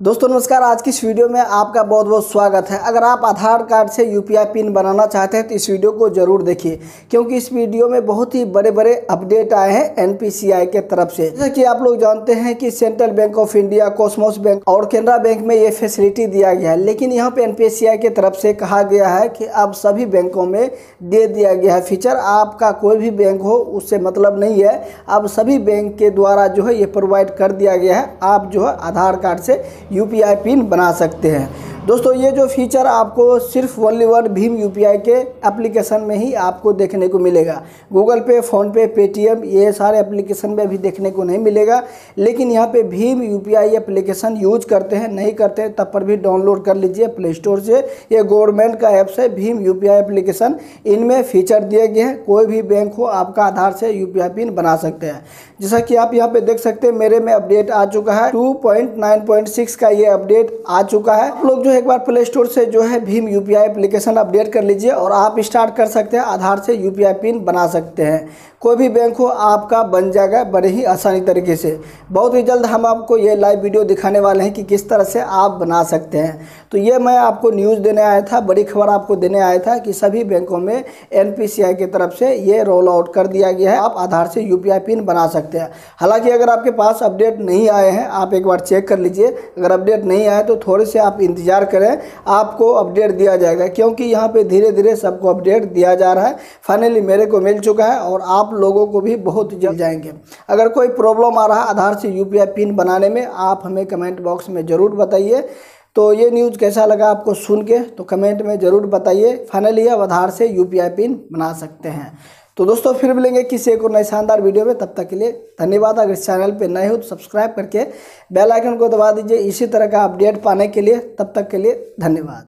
दोस्तों, नमस्कार। आज की इस वीडियो में आपका बहुत बहुत स्वागत है। अगर आप आधार कार्ड से यूपीआई पिन बनाना चाहते हैं तो इस वीडियो को ज़रूर देखिए, क्योंकि इस वीडियो में बहुत ही बड़े बड़े अपडेट आए हैं एनपीसीआई के तरफ़ से। जैसा कि आप लोग जानते हैं कि central bank of India, cosmos bank और केनरा बैंक में ये फैसिलिटी दिया गया है। लेकिन यहाँ पे एनपीसीआई की तरफ़ से कहा गया है कि अब सभी बैंकों में दे दिया गया है फीचर। आपका कोई भी बैंक हो, उससे मतलब नहीं है। अब सभी बैंक के द्वारा जो है ये प्रोवाइड कर दिया गया है। आप जो है आधार कार्ड से यूपीआई पिन बना सकते हैं। दोस्तों, ये जो फीचर आपको सिर्फ़ ओनली वन भीम यूपीआई के एप्लीकेशन में ही आपको देखने को मिलेगा। गूगल पे फ़ोनपे पेटीएम ये सारे एप्लीकेशन में भी देखने को नहीं मिलेगा। लेकिन यहाँ पे भीम यूपीआई एप्लीकेशन यूज़ करते हैं, नहीं करते हैं, तब पर भी डाउनलोड कर लीजिए प्ले स्टोर से। ये गवर्नमेंट का ऐप्स है, भीम यूपीआई एप्लीकेशन इनमें फीचर दिए गए हैं, कोई भी बैंक हो, आपका आधार से यूपीआई पिन बना सकते हैं। जैसा कि आप यहाँ पे देख सकते हैं, मेरे में अपडेट आ चुका है। 2.9.6 का ये अपडेट आ चुका है। लोग जो एक बार प्ले स्टोर से जो है भीम यूपीआई एप्लीकेशन अपडेट कर लीजिए और आप स्टार्ट कर सकते हैं, आधार से यूपीआई पिन बना सकते हैं। कोई भी बैंक हो, आपका बन जाएगा बड़े ही आसानी तरीके से। बहुत ही जल्द हम आपको ये लाइव वीडियो दिखाने वाले हैं कि किस तरह से आप बना सकते हैं। तो ये मैं आपको न्यूज़ देने आया था, बड़ी खबर आपको देने आया था कि सभी बैंकों में एनपीसीआई की तरफ़ से ये रोल आउट कर दिया गया है। आप आधार से यूपीआई पिन बना सकते हैं। हालाँकि अगर आपके पास अपडेट नहीं आए हैं, आप एक बार चेक कर लीजिए। अगर अपडेट नहीं आए तो थोड़े से आप इंतज़ार करें, आपको अपडेट दिया जाएगा। क्योंकि यहाँ पर धीरे धीरे सबको अपडेट दिया जा रहा है। फाइनली मेरे को मिल चुका है और आप लोगों को भी बहुत जल्द जाएँगे। अगर कोई प्रॉब्लम आ रहा है, आधार से यूपीआई पिन बनाने में, आप हमें कमेंट बॉक्स में ज़रूर बताइए। तो ये न्यूज़ कैसा लगा आपको सुन के तो कमेंट में ज़रूर बताइए। फाइनली अब आधार से यूपीआई पिन बना सकते हैं। तो दोस्तों, फिर मिलेंगे किसी एक और नए शानदार वीडियो में। तब तक के लिए धन्यवाद। अगर इस चैनल पर नए हो तो सब्सक्राइब करके बेल आइकन को दबा दीजिए। इसी तरह का अपडेट पाने के लिए तब तक के लिए धन्यवाद।